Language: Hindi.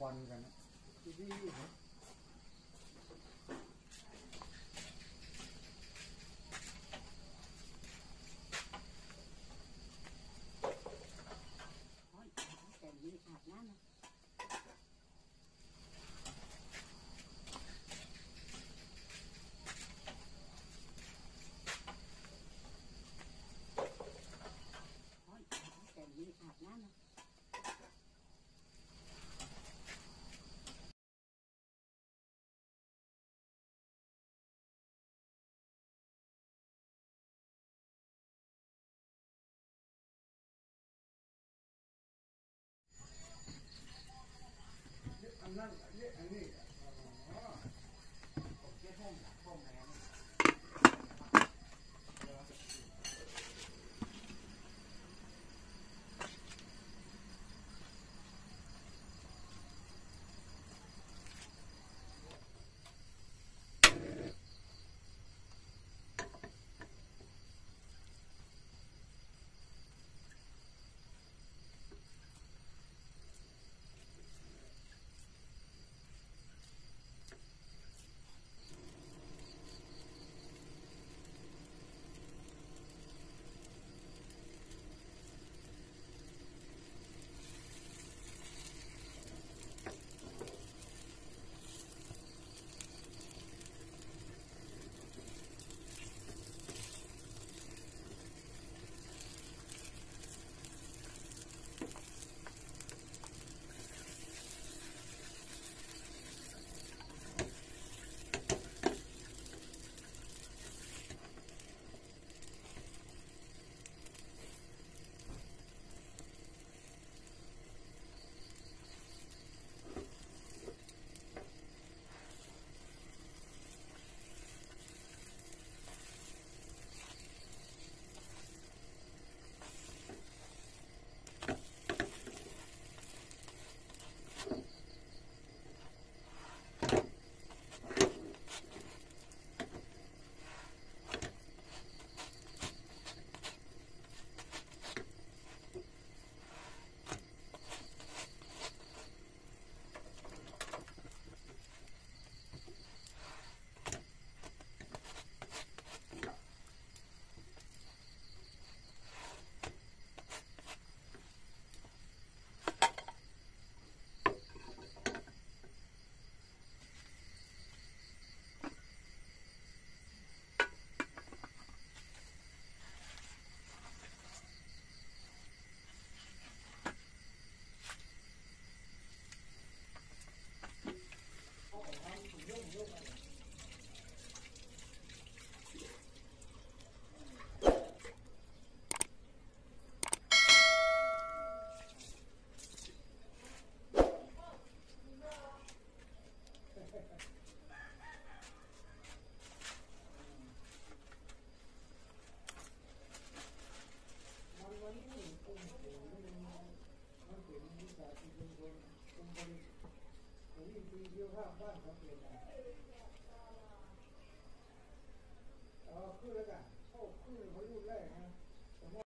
ควันกันนะดีๆน